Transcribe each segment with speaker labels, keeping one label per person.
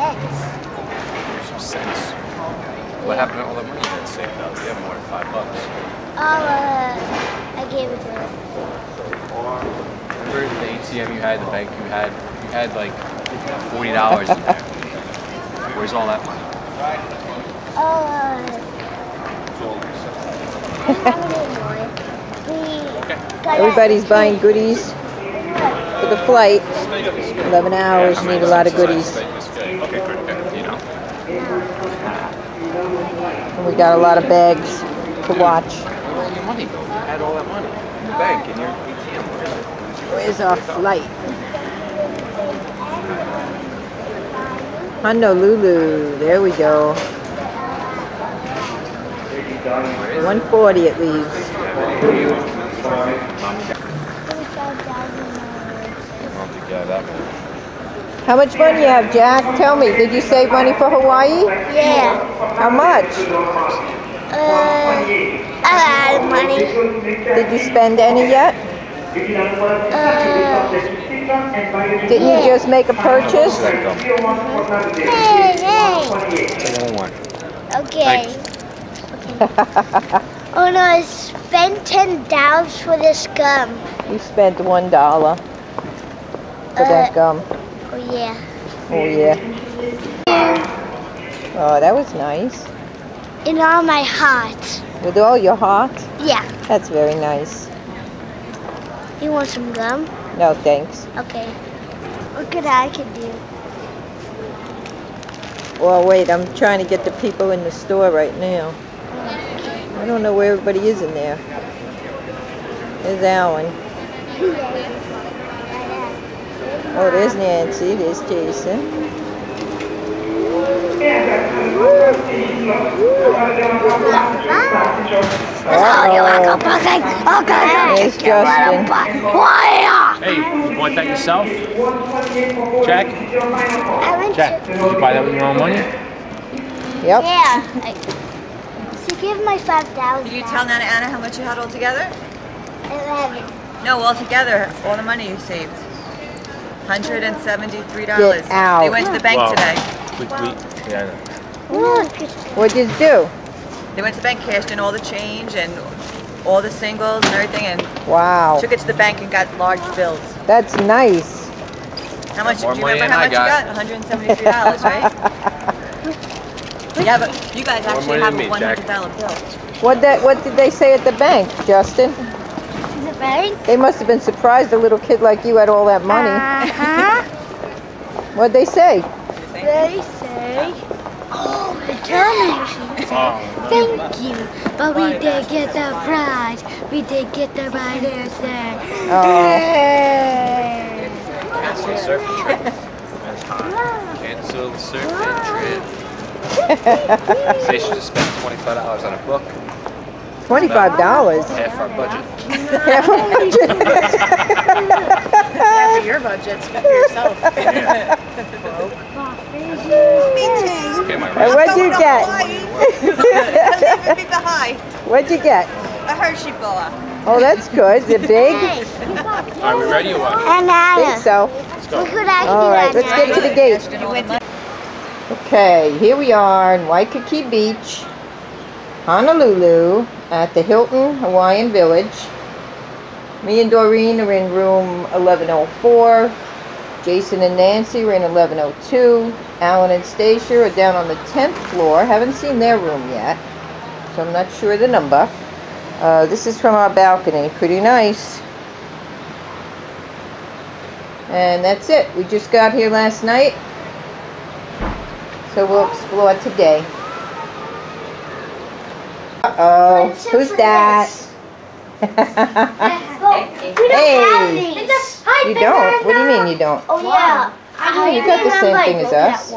Speaker 1: cents.
Speaker 2: Here's some sense. What happened to all the money you had saved up? You have more than five bucks.
Speaker 1: Oh, uh, I gave it to her.
Speaker 2: Remember the ATM you had, the bank you had? You had like forty dollars in there. Where's all that money?
Speaker 1: Oh, uh, we have it anymore.
Speaker 3: Everybody's buying goodies for the flight. 11 hours, need a lot of goodies.
Speaker 2: Okay, good, good. You know.
Speaker 3: We got a lot of bags to watch.
Speaker 2: Where all your money go? You had all that money in the bank in your ATM.
Speaker 3: Where's our flight? Honolulu, there we go. 140 it leaves.
Speaker 2: Yeah, that one.
Speaker 3: How much money you have, Jack? Tell me, did you save money for Hawaii?
Speaker 1: Yeah.
Speaker 3: How much?
Speaker 1: Uh, a lot of money.
Speaker 3: Did you spend any yet?
Speaker 1: Uh,
Speaker 3: Didn't you just make a purchase?
Speaker 2: Let it go.
Speaker 1: hey, hey.
Speaker 2: Take one more.
Speaker 1: Okay. Oh no, I spent ten dollars for this gum.
Speaker 3: You spent one dollar for that
Speaker 1: Uh,
Speaker 3: gum.
Speaker 1: Yeah.
Speaker 3: Oh yeah. Oh, that was nice.
Speaker 1: In all my heart.
Speaker 3: With all your heart?
Speaker 1: Yeah.
Speaker 3: That's very nice.
Speaker 1: You want some gum?
Speaker 3: No, thanks.
Speaker 1: Okay. What could I can do?
Speaker 3: Well, wait, I'm trying to get the people in the store right now. I don't know where everybody is in there. There's Alan. Oh, there's Nancy. There's Jason.
Speaker 1: Oh, you want to go
Speaker 3: Uh-oh.
Speaker 1: Oh, buzzing? Okay.
Speaker 3: There's Justin.
Speaker 1: Why?
Speaker 2: Hey, you bought that yourself? Jack? Jack, did you buy that with your own money?
Speaker 3: Yep.
Speaker 1: Yeah. I, so give my five thousand.
Speaker 4: Did you tell Nana Anna how much you had altogether?
Speaker 1: Eleven.
Speaker 4: No, altogether, all the money you saved. Hundred and seventy-three dollars.
Speaker 3: Get out.
Speaker 4: They went to the bank
Speaker 2: Wow.
Speaker 4: today.
Speaker 2: We, we, yeah,
Speaker 1: Look.
Speaker 3: What did you do?
Speaker 4: They went to the bank, cashed in all the change and all the singles and everything, and
Speaker 3: Wow.
Speaker 4: took it to the bank and got large bills.
Speaker 3: That's nice.
Speaker 4: How much?
Speaker 2: More
Speaker 4: do you remember how
Speaker 2: I
Speaker 4: much you
Speaker 2: got.
Speaker 4: got? One hundred and seventy-three dollars, right? yeah, but you guys
Speaker 2: More
Speaker 4: actually have a
Speaker 2: me,
Speaker 4: one
Speaker 2: Jack.
Speaker 4: hundred dollar bill.
Speaker 3: What that? What did they say at the bank, Justin?
Speaker 1: The bank.
Speaker 3: They must have been surprised a little kid like you had all that money.
Speaker 1: Uh huh.
Speaker 3: What'd they say?
Speaker 1: They say. Oh, the terminal machine. Thank you, but we did get the prize. We did get the right answer.
Speaker 3: Oh,
Speaker 2: Cancel the surfing trip. Cancel the surfing trip. Say she just spent twenty-five dollars on a book,
Speaker 3: twenty-five dollars.
Speaker 2: half our budget.
Speaker 3: Half a budget.
Speaker 5: Yeah, for your budget, spend for yourself.
Speaker 2: Okay, my
Speaker 3: And what'd you get?
Speaker 4: Leave it behind.
Speaker 3: What'd you get?
Speaker 4: A Hershey bar.
Speaker 3: Oh, that's good. Is it big?
Speaker 2: Are we ready or what?
Speaker 3: I think so.
Speaker 1: What could I
Speaker 3: All
Speaker 1: do
Speaker 3: right,
Speaker 1: that
Speaker 3: let's get to the gate.
Speaker 4: You went to
Speaker 3: Okay, here we are in Waikiki Beach, Honolulu, at the Hilton Hawaiian Village. Me and Doreen are in room 1104. Jason and Nancy are in 1102. Alan and Stacia are down on the 10th floor. Haven't seen their room yet, so I'm not sure the number. Uh, this is from our balcony. Pretty nice. And that's it. We just got here last night. So we'll explore today. Uh-oh. Who's that? Oh, hey. You don't? What do you mean you don't?
Speaker 1: Oh yeah.
Speaker 3: Oh, you got the same thing as us.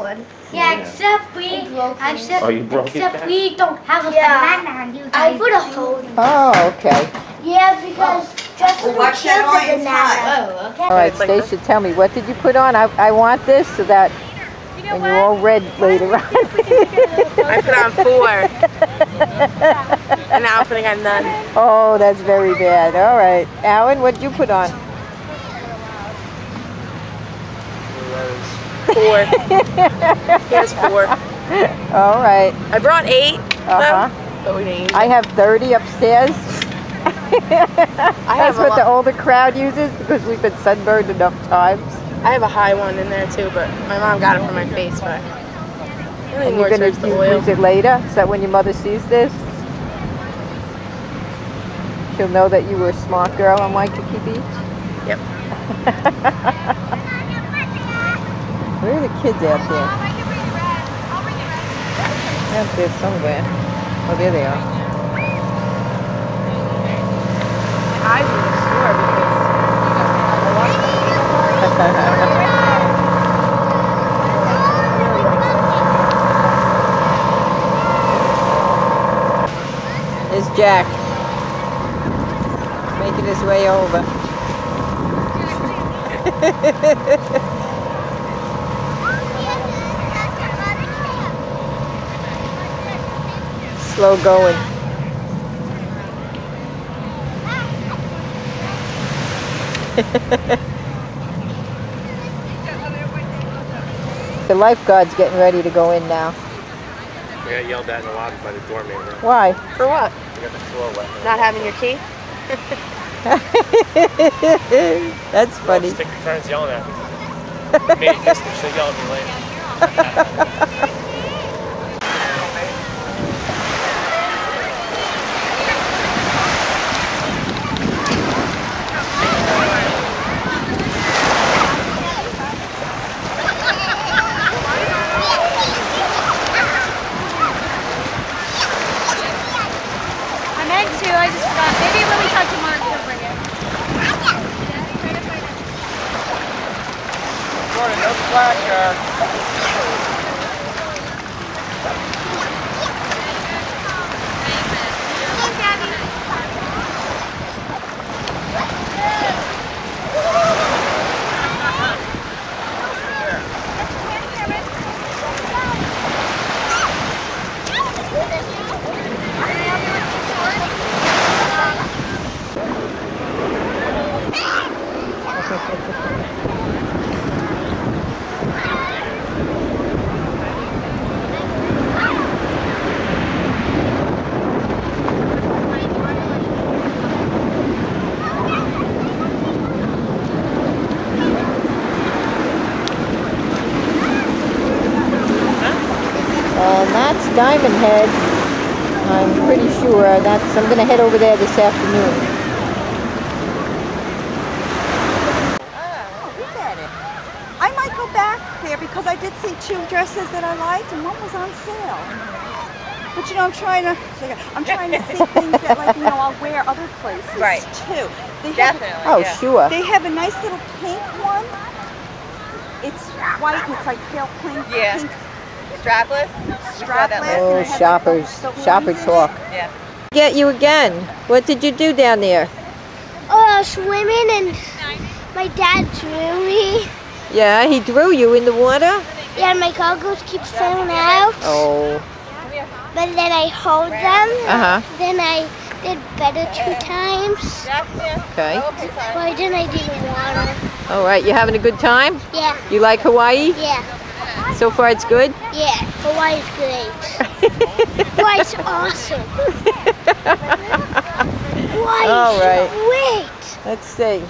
Speaker 1: Yeah, except we, except,
Speaker 2: Oh, you broke it
Speaker 1: except
Speaker 2: down?
Speaker 1: we don't have a banana on you. I put a hole. in it.
Speaker 3: Oh, okay.
Speaker 1: Yeah, because Justin
Speaker 4: Well, watch
Speaker 1: killed
Speaker 4: that
Speaker 1: the
Speaker 4: iron's
Speaker 1: banana.
Speaker 3: Oh, All right, Stacia, tell me, what did you put on? I, I want this so that when you're all red later on.
Speaker 5: I put on four, and now I'm putting on none.
Speaker 3: Oh, that's very bad. All right. Alan, what did you put on?
Speaker 5: four. he has four.
Speaker 3: All right.
Speaker 5: I brought eight,
Speaker 3: Uh-huh.
Speaker 5: though, but we didn't
Speaker 3: I have 30 upstairs.
Speaker 5: I
Speaker 3: That's
Speaker 5: have a
Speaker 3: what the
Speaker 5: lot-
Speaker 3: older crowd uses because we've been sunburned enough times.
Speaker 5: I have a high one in there too, but my mom got it for my face, but I
Speaker 3: And you're going
Speaker 5: towards
Speaker 3: to
Speaker 5: the oil.
Speaker 3: use it later? Is that when your mother sees this? She'll know that you were a smart girl on Waikiki Beach?
Speaker 5: Yep.
Speaker 3: Where are the kids out there? Out there somewhere. Oh, there they are.
Speaker 5: I was sore
Speaker 3: There's Jack. Making his way over. Slow going. the lifeguard's getting ready to go in now.
Speaker 2: We got yelled at in the lobby by the doorman. Now.
Speaker 3: Why?
Speaker 5: For what?
Speaker 2: We got the floor wet.
Speaker 5: Not having your key?
Speaker 3: That's funny.
Speaker 2: Stick your friends yelling at me. Me, Mister, she'll yell at me later.
Speaker 1: I meant to, I just forgot. Maybe when we talk to Mark, he'll bring it.
Speaker 2: Jordan, no splash,
Speaker 3: And that's Diamond Head. I'm pretty sure that's, I'm gonna head over there this afternoon.
Speaker 6: Oh, look at it. I might go back there because I did see two dresses that I liked and one was on sale. But you know, I'm trying to, I'm trying to see things that like, you know, I'll wear other places
Speaker 4: Right.
Speaker 6: too. They have,
Speaker 4: Definitely.
Speaker 3: Oh,
Speaker 4: yeah.
Speaker 3: sure.
Speaker 6: they have a nice little pink one. It's white and it's like pale pink,
Speaker 4: Yeah.
Speaker 6: pink
Speaker 4: Strapless?
Speaker 6: Strapless.
Speaker 4: list.
Speaker 3: Oh,
Speaker 6: it has,
Speaker 3: shoppers,
Speaker 6: like,
Speaker 3: shopper talk.
Speaker 4: Yeah.
Speaker 3: Get you again. What did you do down there?
Speaker 1: Oh, I was swimming and my dad drew me.
Speaker 3: Yeah, he drew you in the water?
Speaker 1: Yeah, my goggles keep falling out.
Speaker 3: Oh,
Speaker 1: But then I hold them.
Speaker 3: uh-huh,
Speaker 1: Then I did better two times.
Speaker 3: okay.
Speaker 1: Why didn't I do the water?
Speaker 3: All right, you having a good time?
Speaker 1: Yeah,
Speaker 3: You like Hawaii?
Speaker 1: yeah,
Speaker 3: So far it's good?
Speaker 1: yeah. Hawaii's great. Hawaii's awesome. Hawaii's
Speaker 3: All right.
Speaker 1: great.
Speaker 3: Let's see.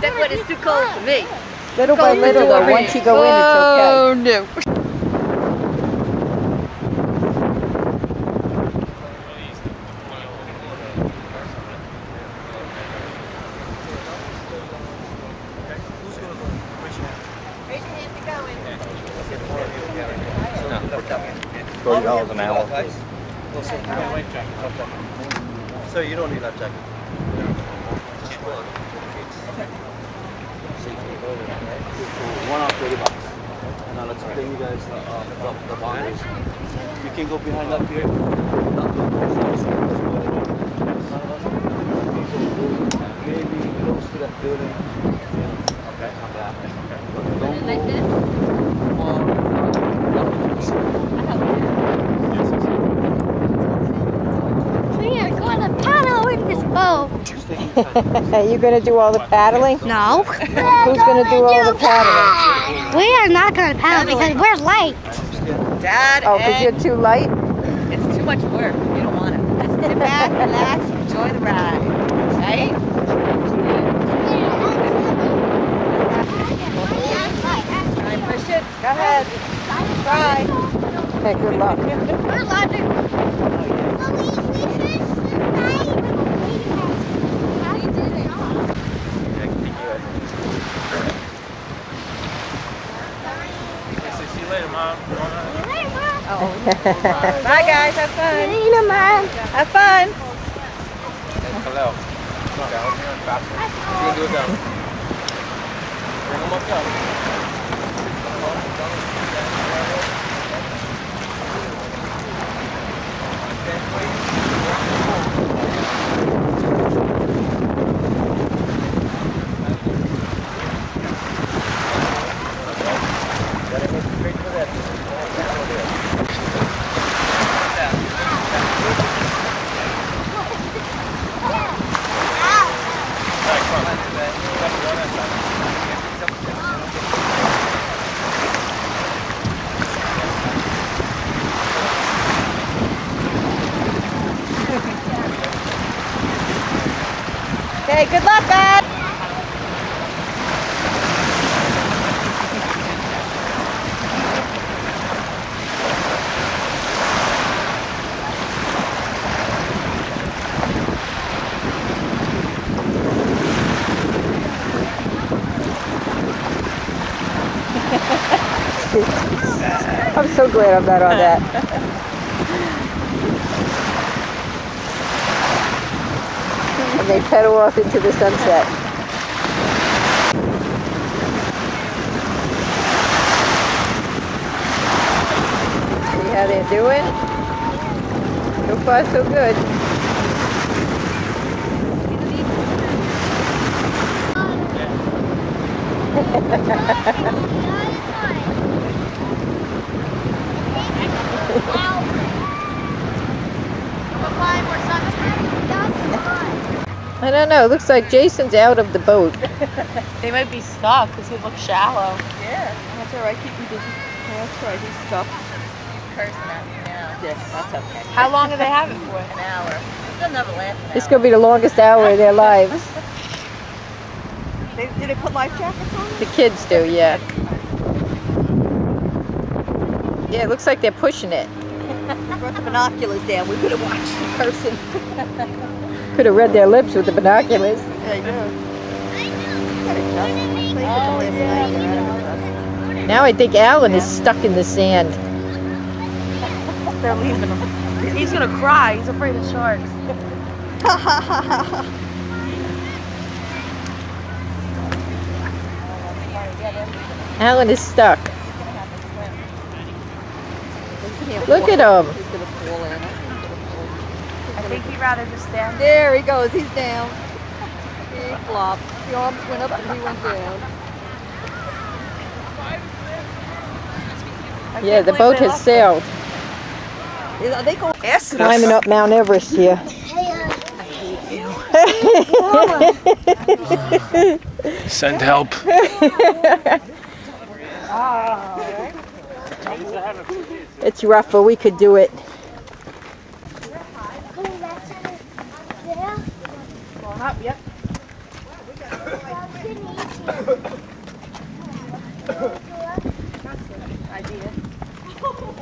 Speaker 4: That one is too cold for me.
Speaker 3: Little by little though, once you go in, it's okay.
Speaker 5: Oh no.
Speaker 2: Forty dollars an hour.
Speaker 7: Sir, you don't need that jacket. One off thirty bucks. And now let's bring you guys uh, uh, the, the boundaries. You can go behind up here. Maybe close to that building. Okay, come back. But don't go
Speaker 1: We are going to paddle in this boat.
Speaker 7: Just take your
Speaker 3: you gonna do all the paddling?
Speaker 1: No.
Speaker 3: Who's gonna do all the paddling?
Speaker 1: We are not going to paddle because we're late.
Speaker 4: Dad,
Speaker 3: Oh, because
Speaker 4: Ed,
Speaker 3: you're too light?
Speaker 4: it's too much work. You don't want it. Just sit back, relax, enjoy the ride. Right? Try and push it. Go ahead. Try.
Speaker 3: Okay, good luck.
Speaker 1: Oh, we're live.
Speaker 2: See you later, Mom.
Speaker 4: Oh, Bye, guys. Have fun. Have fun.
Speaker 2: Hello. Down here and faster. You do it down. Bring them up down.
Speaker 4: Okay, good luck, Dad.
Speaker 3: I'm so glad I'm not on that. and they pedal off into the sunset. See how they're doing? So far, so good. I don't know. It looks like Jason's out of the boat.
Speaker 5: They might be stuck because he looks shallow.
Speaker 4: Yeah, that's all right. Keep me busy. That's right. He's stuck. Cursing at me now. Yes, that's okay.
Speaker 5: How long do they have it for?
Speaker 4: An hour. They'll never last an
Speaker 3: It's going to be the longest hour of their lives.
Speaker 6: They, did they put life jackets on?
Speaker 3: The kids do, yeah. Yeah, it looks like they're pushing it.
Speaker 6: We brought the binoculars down. We could have watched the person.
Speaker 3: Could have read their lips with the binoculars.
Speaker 6: Yeah, I know. Gotta adjust. We played with them last night. They're out of adjust.
Speaker 3: Now I think Alan is stuck in the sand.
Speaker 5: They're leaving him. He's gonna cry. He's afraid of sharks.
Speaker 3: Alan is stuck. Look at him.
Speaker 6: He's gonna fall in.
Speaker 5: I think he'd rather just stand.
Speaker 6: There he goes. He's down. He flopped. The arms went up and he went down.
Speaker 3: Yeah, the boat has sailed.
Speaker 6: Are they going acid?
Speaker 3: Climbing up Mount Everest here.
Speaker 2: Send help.
Speaker 3: Ah, it's rough, but we could do it.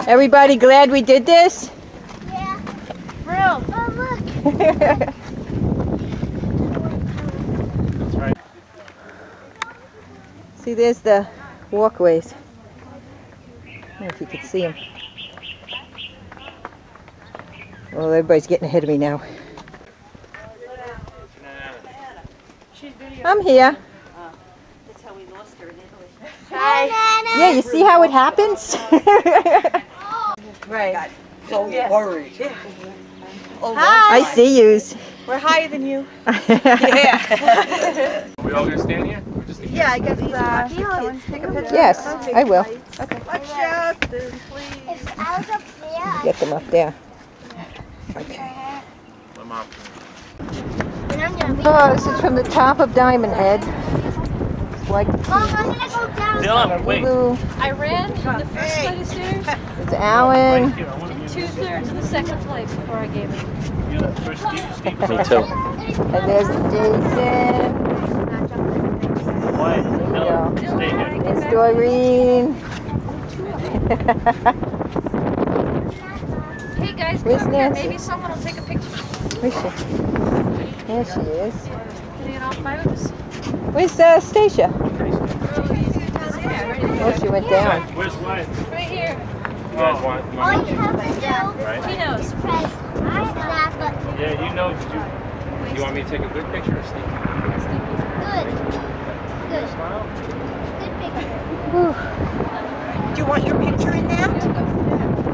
Speaker 3: Everybody glad we did this?
Speaker 5: Real.
Speaker 3: See, there's the walkways. I don't know if you could see them. Well, everybody's getting ahead of me now. I'm here.
Speaker 6: That's how we lost her in Italy.
Speaker 3: Yeah, you see how it happens?
Speaker 5: Right.
Speaker 6: So worried. Oh,
Speaker 3: I see yous.
Speaker 5: We're higher than you.
Speaker 6: Yeah.
Speaker 2: Are we all gonna stand here?
Speaker 6: Yeah, I guess uh, kids take a picture.
Speaker 3: Yes, I will.
Speaker 6: Watch Justin, please.
Speaker 1: If I was up there,
Speaker 3: Get them up there. Okay.
Speaker 2: My mom.
Speaker 1: and yum, yum.
Speaker 3: Oh, this is from the top of Diamond Head. It's Like
Speaker 1: Mom, I'm gonna go down.
Speaker 8: Dylan, wait.
Speaker 3: Lulu,
Speaker 9: I ran in the first flight of stairs
Speaker 3: it's Alan.
Speaker 8: Here, I want to
Speaker 9: and two thirds of the second flight before I gave it.
Speaker 8: you know, first Steve, Steve is
Speaker 2: Me too.
Speaker 3: And there's Jason.
Speaker 8: Wyatt,
Speaker 3: There we go.
Speaker 8: stay.
Speaker 3: There's Doreen.
Speaker 9: Hey
Speaker 3: Where's
Speaker 9: come here.
Speaker 3: Nancy?
Speaker 9: Maybe someone will take a picture.
Speaker 3: Where's she? There she is.
Speaker 9: Getting it off my oars.
Speaker 3: Where's uh, Stacia? Oh, she went down.
Speaker 8: Where's Wyatt?
Speaker 9: Right here.
Speaker 8: You guys want, you
Speaker 1: All
Speaker 8: want
Speaker 1: you have to do
Speaker 8: right?
Speaker 9: He knows.
Speaker 1: is press that button.
Speaker 8: Yeah, you know, did you,
Speaker 2: You want me to take a good picture or Steve?
Speaker 1: Good. Good.
Speaker 8: smile?
Speaker 1: Good picture.
Speaker 6: Do you want your picture in there?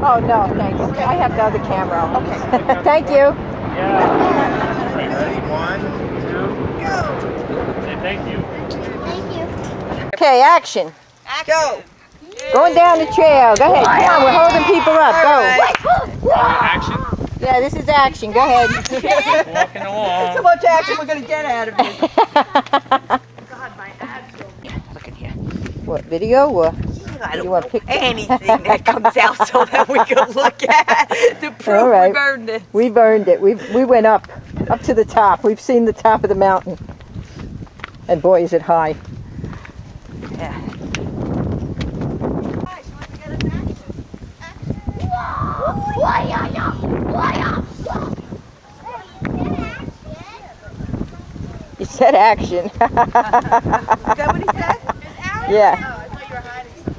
Speaker 3: Oh, no, thanks. I have the other camera. Okay. Thank you.
Speaker 8: Yeah. Right, ready? One, two. Say thank you.
Speaker 1: Thank you.
Speaker 3: Okay, action.
Speaker 6: Go.
Speaker 3: Going down the trail. Go ahead. Come on, we're holding people up. Go.
Speaker 2: Action.
Speaker 3: Yeah, this is action. Go ahead.
Speaker 2: Walking along.
Speaker 6: So much action we're gonna get out of it. God, my abs Look at here.
Speaker 3: what, video or
Speaker 6: I
Speaker 3: you
Speaker 6: don't
Speaker 3: want pictures?
Speaker 6: anything that comes out so that we can look at to prove
Speaker 3: All right.
Speaker 6: we burned it.
Speaker 3: We burned it. We we went up, up to the top. We've seen the top of the mountain. And boy, is it high.
Speaker 6: Yeah.
Speaker 3: You said action.
Speaker 6: Is that what he said?
Speaker 3: yeah.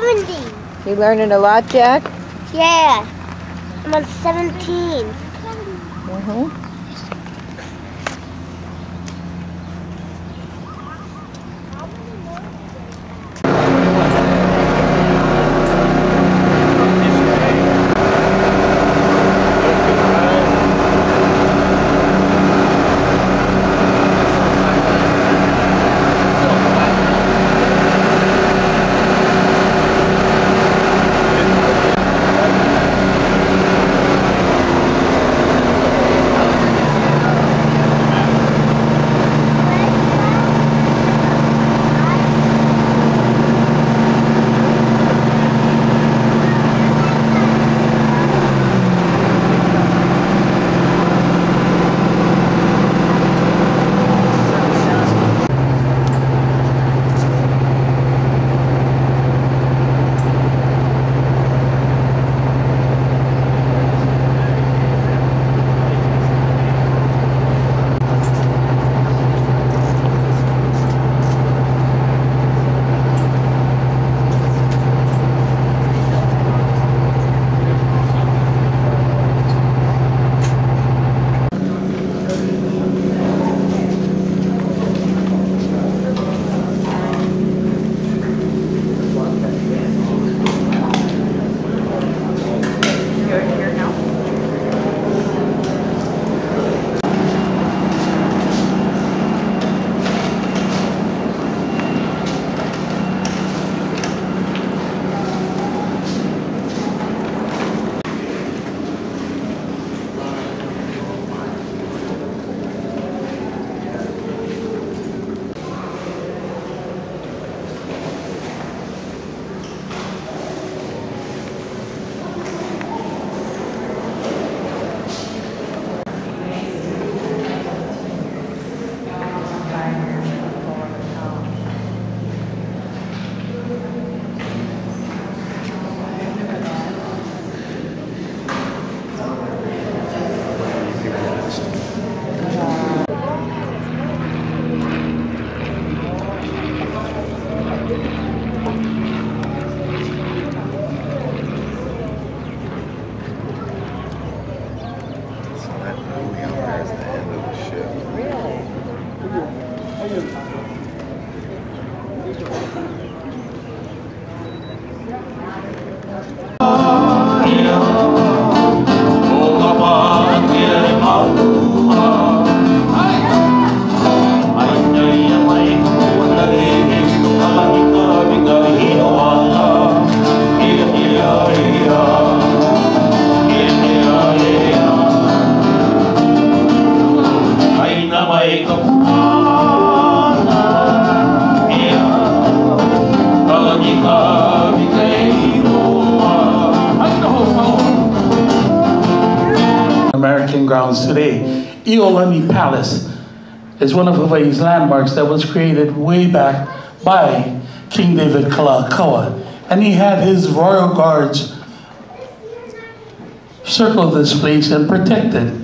Speaker 1: 70.
Speaker 3: You learning a lot, Jack?
Speaker 1: Yeah. I'm on
Speaker 10: 17. Uh-huh. Is one of Hawaii's landmarks that was created way back by King David Kalakaua. And he had his royal guards circle this place and protect it.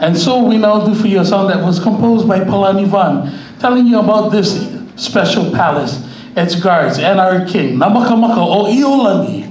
Speaker 10: And so we now do for you a song that was composed by Palani Vaughan, telling you about this special palace, its guards, and our king, Namakamaka o Iolani.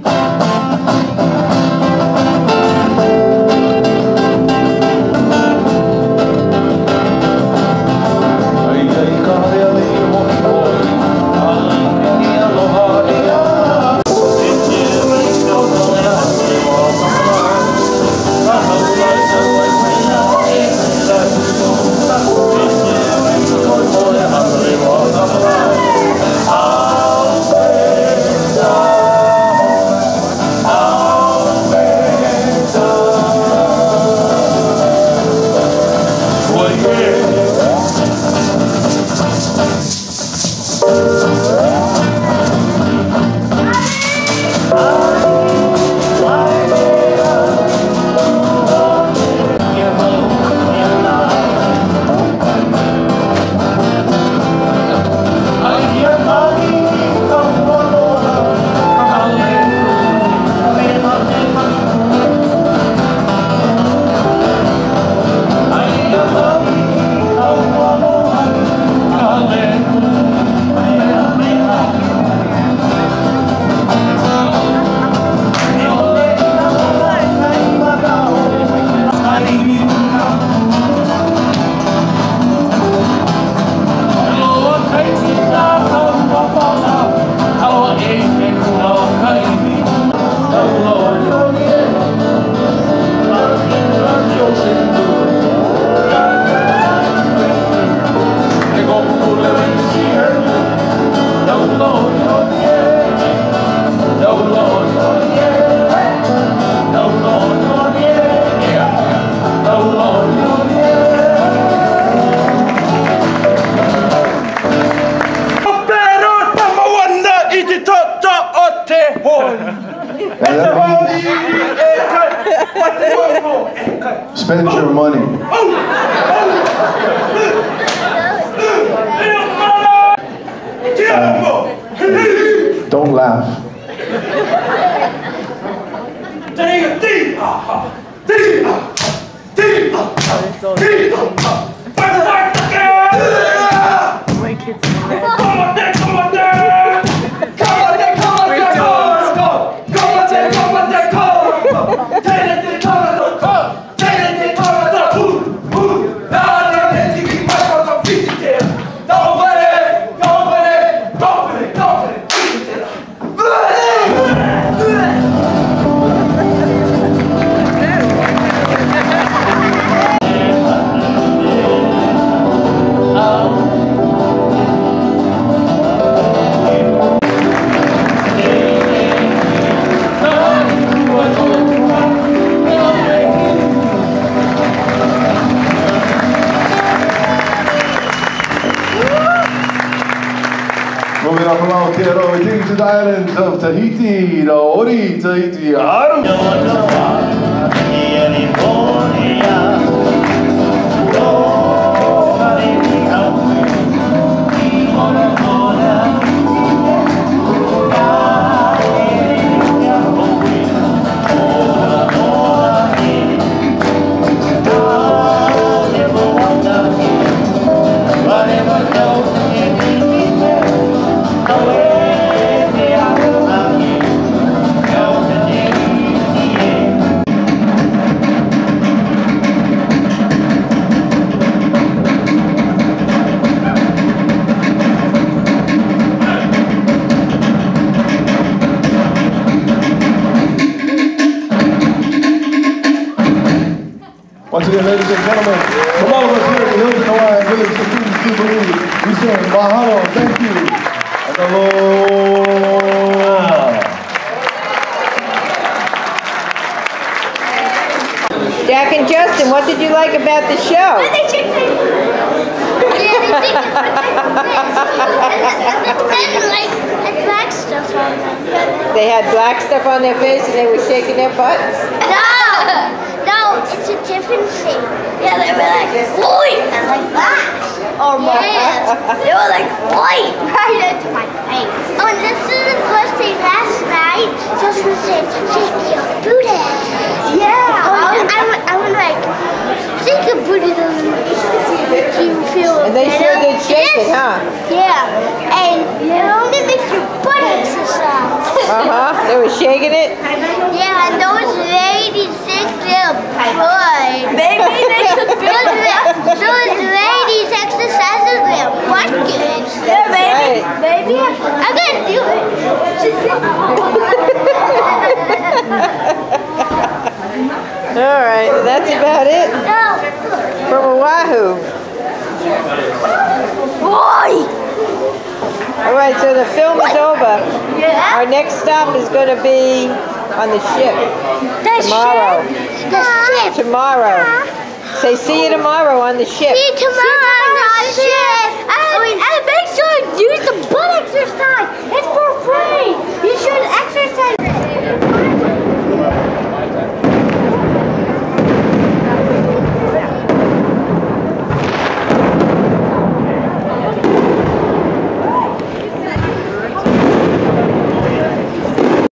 Speaker 3: Like about the show?
Speaker 1: black stuff on them.
Speaker 3: They had black stuff on their face and they were shaking their butts?
Speaker 1: No! no, it's a different thing. Yeah, they were like, boy, and like that.
Speaker 3: Oh my.
Speaker 1: Yeah, they were like, boy, right into my face. Oh, and this is the first thing last night. Justin said, shake your booty. Yeah. Oh, I, I, went- like, shake your booty doesn't make you feel
Speaker 3: And they sure
Speaker 1: better.
Speaker 3: did shake it, huh?
Speaker 1: Yeah, and it only makes your butt exercise.
Speaker 3: Uh-huh. They were shaking it.
Speaker 1: Yeah, and those ladies think they're good.
Speaker 6: Maybe they should be
Speaker 1: those,
Speaker 3: right, so the film is over.
Speaker 1: Yeah.
Speaker 3: Our next stop is going to be on the ship.
Speaker 1: The
Speaker 3: tomorrow.
Speaker 1: Ship. The ship.
Speaker 3: Tomorrow. Yeah. Say, see you tomorrow on the ship.
Speaker 1: See you tomorrow, see you tomorrow on the ship. ship. And, oh, and make sure you use the butt exercise. It's